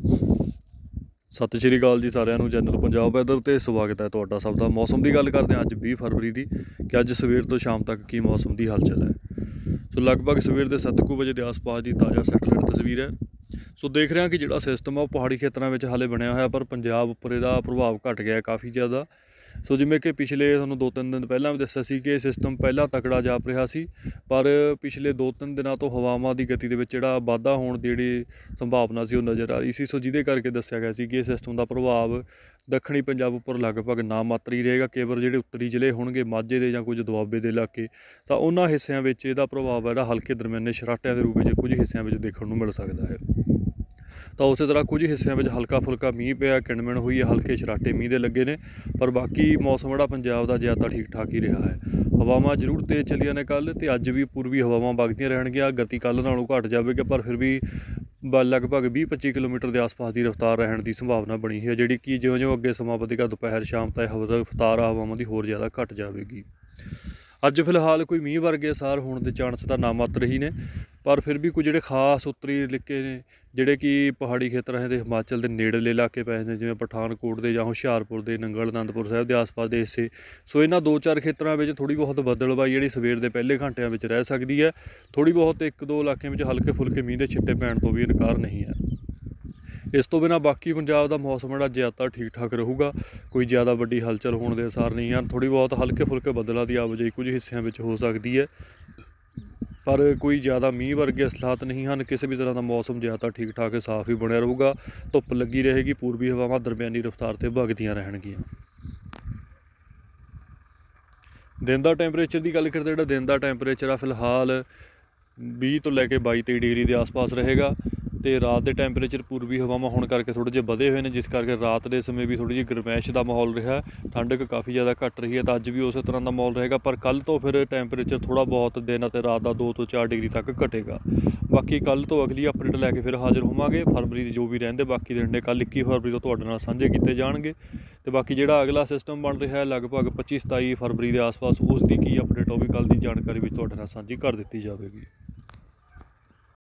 ਸਤਿ ਸ਼੍ਰੀ ਅਕਾਲ ਜੀ ਸਾਰਿਆਂ ਨੂੰ, ਚੈਨਲ ਪੰਜਾਬ ਵੈਦਰ ਤੇ ਸਵਾਗਤ ਹੈ ਤੁਹਾਡਾ ਸਭ ਦਾ। ਮੌਸਮ ਦੀ ਗੱਲ ਕਰਦੇ ਹਾਂ ਅੱਜ 20 ਫਰਵਰੀ ਦੀ, ਕਿ ਅੱਜ ਸਵੇਰ ਤੋਂ ਸ਼ਾਮ ਤੱਕ ਕੀ ਮੌਸਮ ਦੀ ਹਲਚਲ ਹੈ। ਸੋ ਲਗਭਗ ਸਵੇਰ ਦੇ 7:00 ਵਜੇ ਦੇ ਆਸ-ਪਾਸ ਦੀ ਤਾਜ਼ਾ ਸੈਟੇਲਾਈਟ ਤਸਵੀਰ ਹੈ। ਸੋ ਦੇਖ ਰਹੇ ਹਾਂ ਕਿ ਜਿਹੜਾ ਸਿਸਟਮ ਆ ਉਹ ਪਹਾੜੀ ਖੇਤਰਾਂ ਵਿੱਚ ਹਾਲੇ ਬਣਿਆ ਹੋਇਆ, ਪਰ ਪੰਜਾਬ ਉੱਪਰ ਇਹਦਾ ਪ੍ਰਭਾਵ ਘਟ ਗਿਆ ਕਾਫੀ ਜ਼ਿਆਦਾ। ਸੋ ਜਿਵੇਂ ਕਿ ਪਿਛਲੇ ਤੁਹਾਨੂੰ 2-3 ਦਿਨ ਪਹਿਲਾਂ ਵੀ ਦੱਸਿਆ ਸੀ ਕਿ ਇਹ ਸਿਸਟਮ ਪਹਿਲਾਂ ਤਕੜਾ ਜਾਪ ਰਿਹਾ ਸੀ, ਪਰ ਪਿਛਲੇ 2-3 ਦਿਨਾਂ ਤੋਂ ਹਵਾਵਾਂ ਦੀ ਗਤੀ ਦੇ ਵਿੱਚ ਜਿਹੜਾ ਵਾਧਾ ਹੋਣ ਦੀ ਜਿਹੜੀ ਸੰਭਾਵਨਾ ਸੀ ਉਹ ਨਜ਼ਰ ਆ ਰਹੀ ਸੀ। ਸੋ ਜਿਹਦੇ ਕਰਕੇ ਦੱਸਿਆ ਗਿਆ ਸੀ ਕਿ ਇਹ ਸਿਸਟਮ ਦਾ ਪ੍ਰਭਾਵ ਦੱਖਣੀ ਪੰਜਾਬ ਉੱਪਰ ਲਗਭਗ ਨਾ ਮਾਤਰ ਹੀ ਰਹੇਗਾ। ਕੇਵਲ ਜਿਹੜੇ ਉੱਤਰੀ ਜ਼ਿਲ੍ਹੇ ਹੋਣਗੇ, ਮਾਝੇ ਦੇ ਜਾਂ ਕੁਝ ਦੁਆਬੇ ਦੇ ਇਲਾਕੇ, ਤਾਂ ਉਹਨਾਂ ਹਿੱਸਿਆਂ ਵਿੱਚ ਇਹਦਾ ਪ੍ਰਭਾਵ ਜਿਹੜਾ ਹਲਕੇ ਦਰਮਿਆਨੇ ਸ਼ਰਾਟਿਆਂ ਦੇ ਰੂਪ ਵਿੱਚ ਕੁਝ ਹਿੱਸਿਆਂ ਵਿੱਚ ਦੇਖਣ ਨੂੰ ਮਿਲ ਸਕਦਾ ਹੈ। ਤਾਂ ਉਸੇ ਤਰ੍ਹਾਂ ਕੁਝ ਹਿੱਸਿਆਂ ਵਿੱਚ ਹਲਕਾ ਫੁਲਕਾ ਮੀਂਹ ਪਿਆ, ਕਿਣਮਿਣ ਹੋਈ ਹੈ, ਹਲਕੇ ਛਰਾਟੇ ਮੀਂਹ ਦੇ ਲੱਗੇ ਨੇ, ਪਰ ਬਾਕੀ ਮੌਸਮ ਜਿਹੜਾ ਪੰਜਾਬ ਦਾ ਜ਼ਿਆਦਾ ਠੀਕ ਠਾਕ ਹੀ ਰਿਹਾ ਹੈ। ਹਵਾਵਾਂ ਜ਼ਰੂਰ ਤੇਜ਼ ਚੱਲੀਆਂ ਨੇ ਕੱਲ ਤੇ ਅੱਜ ਵੀ ਪੂਰਬੀ ਹਵਾਵਾਂ ਵਗਦੀਆਂ ਰਹਿਣਗੀਆਂ, ਗਤੀ ਕੱਲ ਨਾਲੋਂ ਘਟ ਜਾਵੇਗੀ, ਪਰ ਫਿਰ ਵੀ ਬ- ਲਗਭਗ 20-25 ਕਿਲੋਮੀਟਰ ਦੇ ਆਸ-ਪਾਸ ਦੀ ਰਫ਼ਤਾਰ ਰਹਿਣ ਦੀ ਸੰਭਾਵਨਾ ਬਣੀ ਹੈ, ਜਿਹੜੀ ਕਿ ਜਿਉਂ-ਜਿਉਂ ਅੱਗੇ ਸਮਾਂ ਵਧੇਗਾ ਦੁਪਹਿਰ ਸ਼ਾਮ ਤੱਕ ਹਵਾ ਰਫ਼ਤਾਰ ਹਵਾਵਾਂ ਦੀ ਹੋਰ ਜ਼ਿਆਦਾ ਘਟ ਜਾਵੇਗੀ। ਅੱਜ ਫਿਲਹਾਲ ਕੋਈ ਮੀਂਹ ਵਰਗੇ ਅਸਾਰ ਹੋਣ ਦੇ ਚਾਂਸ ਤਾਂ ਨਾ ਨਾਮਾਤਰ ਹੀ ਨੇ, ਪਰ ਫਿਰ ਵੀ ਕੁਝ ਜਿਹੜੇ ਖਾਸ ਉੱਤਰੀ ਇਲਾਕੇ ਨੇ, ਜਿਹੜੇ ਕਿ ਪਹਾੜੀ ਖੇਤਰਾਂ ਦੇ ਹਿਮਾਚਲ ਦੇ ਨੇੜਲੇ ਇਲਾਕੇ ਪੈ ਜਾਂਦੇ ਜਿਵੇਂ ਪਠਾਨਕੋਟ ਦੇ ਜਾਂ ਹੁਸ਼ਿਆਰਪੁਰ ਦੇ, ਨੰਗਲ, ਅਨੰਦਪੁਰ ਸਾਹਿਬ ਦੇ ਆਸ-ਪਾਸ ਦੇ ਹਿੱਸੇ। ਸੋ ਇਹਨਾਂ ਦੋ ਚਾਰ ਖੇਤਰਾਂ ਵਿੱਚ ਥੋੜੀ ਬਹੁਤ ਬੱਦਲਬਾਈ ਜਿਹੜੀ ਸਵੇਰ ਦੇ ਪਹਿਲੇ ਘੰਟਿਆਂ ਵਿੱਚ ਰਹਿ ਸਕਦੀ ਹੈ। ਥੋੜੀ ਬਹੁਤ ਇੱਕ ਦੋ ਇਲਾਕਿਆਂ ਵਿੱਚ ਹਲਕੇ ਫੁਲਕੇ ਮੀਂਹ ਦੇ ਛਿੱਟੇ ਪੈਣ ਤੋਂ ਵੀ ਇਨਕਾਰ ਨਹੀਂ ਹੈ। ਇਸ ਤੋਂ ਬਿਨਾ ਬਾਕੀ ਪੰਜਾਬ ਦਾ ਮੌਸਮ ਜਿਹੜਾ ਜ਼ਿਆਦਾ ਠੀਕ ਠਾਕ ਰਹੂਗਾ। ਕੋਈ ਜ਼ਿਆਦਾ ਵੱਡੀ ਹਲਚਲ ਹੋਣ ਦੇ ਅਸਾਰ ਨਹੀਂ ਹਨ। ਥੋੜੀ ਬਹੁਤ ਹਲਕੇ ਫੁਲਕੇ ਬੱਦਲਾਂ ਦੀ ਆਵਾਜਾਈ ਕੁਝ ਹਿੱਸਿਆਂ ਵਿੱਚ ਹੋ ਸਕਦੀ ਹੈ। ਪਰ ਕੋਈ ਜ਼ਿਆਦਾ ਮੀਂਹ ਵਰਗੇ ਹਾਲਾਤ ਨਹੀਂ ਹਨ। ਕਿਸੇ ਵੀ ਤਰ੍ਹਾਂ ਦਾ ਮੌਸਮ ਜ਼ਿਆਦਾ ਠੀਕ ਠਾਕ ਸਾਫ਼ ਹੀ ਬਣਿਆ ਰਹੂਗਾ। ਧੁੱਪ ਲੱਗੀ ਰਹੇਗੀ। ਪੂਰਬੀ ਹਵਾਵਾਂ ਦਰਮਿਆਨੀ ਰਫ਼ਤਾਰ ਤੇ ਵਗਦੀਆਂ ਰਹਿਣਗੀਆਂ। ਦਿਨ ਦਾ ਟੈਂਪਰੇਚਰ ਦੀ ਗੱਲ ਕਰਦੇ ਜਿਹੜਾ ਦਿਨ ਦਾ ਟੈਂਪਰੇਚਰ ਆ, ਫਿਲਹਾਲ 20 ਤੋਂ ਲੈ ਕੇ 22 23 ਡਿਗਰੀ ਦੇ ਆਸ-ਪਾਸ ਰਹੇਗਾ। ਤੇ ਰਾਤ ਦੇ ਟੈਂਪਰੇਚਰ ਪੂਰਬੀ ਹਵਾਵਾਂ ਹੋਣ ਕਰਕੇ ਥੋੜੇ ਜਿਹੇ ਵਧੇ ਹੋਏ ਨੇ, ਜਿਸ ਕਰਕੇ ਰਾਤ ਦੇ ਸਮੇਂ ਵੀ ਥੋੜੀ ਜਿਹੀ ਗਰਮੈਸ਼ ਦਾ ਮਾਹੌਲ ਰਿਹਾ ਠੰਡਕ ਕਾਫੀ ਜ਼ਿਆਦਾ ਘਟ ਰਹੀ ਹੈ ਤਾਂ ਅੱਜ ਵੀ ਉਸੇ ਤਰ੍ਹਾਂ ਦਾ ਮਾਹੌਲ ਰਹੇਗਾ, ਪਰ ਕੱਲ ਤੋਂ ਫਿਰ ਟੈਂਪਰੇਚਰ ਥੋੜਾ ਬਹੁਤ ਦਿਨ ਅਤੇ ਰਾਤ ਦਾ 2 ਤੋਂ 4 ਡਿਗਰੀ ਤੱਕ ਘਟੇਗਾ। ਬਾਕੀ ਕੱਲ ਤੋਂ ਅਗਲੀ ਅਪਡੇਟ ਲੈ ਕੇ ਫਿਰ ਹਾਜ਼ਰ ਹੋਵਾਂਗੇ। ਫਰਵਰੀ ਦੀ ਜੋ ਵੀ ਰਹਿੰਦੇ, ਬਾਕੀ ਦਿਨ ਨੇ ਕੱਲ 21 ਫਰਵਰੀ ਤੋਂ ਤੁਹਾਡੇ ਨਾਲ ਸਾਂਝੇ ਕੀਤੇ ਜਾਣਗੇ। ਤੇ ਬਾਕੀ ਜਿਹੜਾ ਅਗਲਾ ਸਿਸਟਮ ਬਣ ਰਿਹਾ ਹੈ, ਲਗਭਗ 25 27 ਫਰਵਰੀ ਦੇ ਆਸ-ਪਾਸ ਉਸ ਦੀ ਕੀ ਅਪਡੇਟ ਹੋਵੇ ਕੱਲ ਦੀ ਜਾਣਕਾਰੀ ਵਿੱਚ ਤੁਹਾਡੇ ਨਾਲ ਸਾਂਝੀ ਕਰ ਦਿੱਤੀ ਜਾਵੇਗੀ।